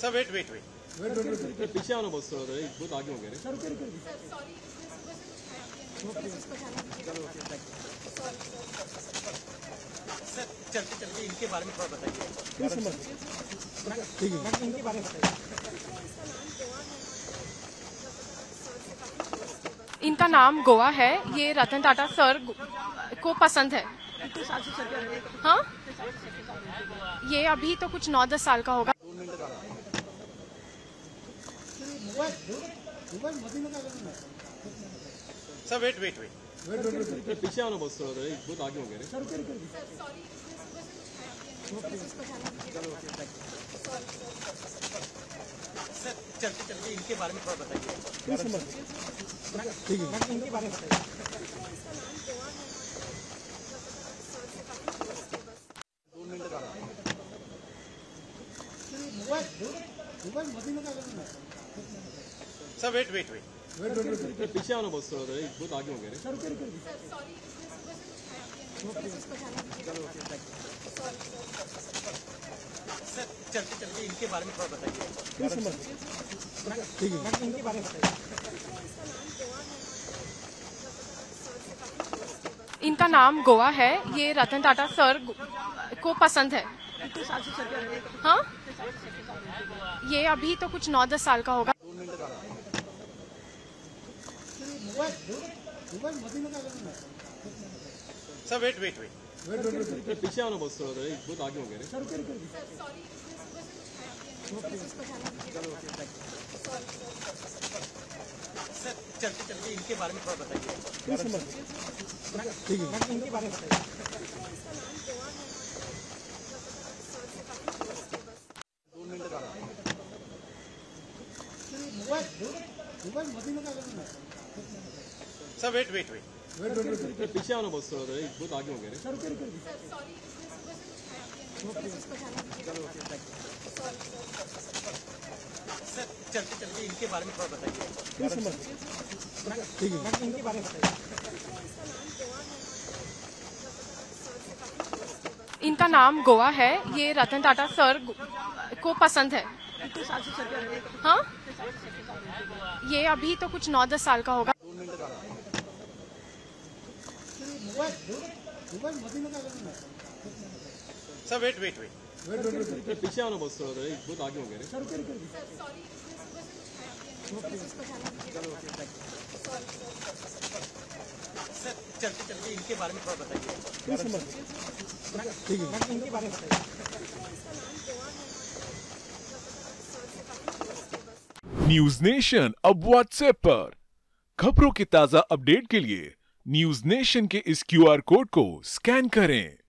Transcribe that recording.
Sir wait wait wait wait wait wait पीछे आना बस थोड़ा सा बहुत आगे हो गया रे। सर चलते चलते इनके बारे में थोड़ा बताइए। इनका नाम गोवा है। ये रतन टाटा सर को पसंद है। हाँ? ये अभी तो कुछ नौ दस साल का होगा। सर वेट वेट वेट पीछे आना बस थोड़ा बहुत आगे हो गया रे। सर चलते चलते इनके बारे में थोड़ा बताइए। Sir wait wait wait wait wait wait पीछे आना बस थोड़ा सा बहुत आगे हो गया रे सर चलते चलते इनके बारे में थोड़ा बताइए इनका नाम गोवा है ये रतन टाटा सर को पसंद है हाँ ये अभी तो कुछ नौ दस साल का होगा। सर वेट वेट वेट पीछे आना बस थोड़ा बहुत आगे हो सर चलते चलते इनके बारे में थोड़ा बताइए। Sir wait wait wait wait wait wait पीछे आना बस थोड़ा सा बहुत आगे हो गया रे सर चलते चलते इनके बारे में थोड़ा बताइए इनका नाम गोवा है ये रतन टाटा सर को पसंद है हाँ ये अभी तो कुछ नौ दस साल का होगा। सर वेट वेट वेट पीछे आना बस थोड़ा बहुत आगे हो सर चलते चलते इनके बारे में थोड़ा बताइए। न्यूज़ नेशन अब व्हाट्सएप पर। खबरों के ताज़ा अपडेट के लिए न्यूज़ नेशन के इस क्यूआर कोड को स्कैन करें।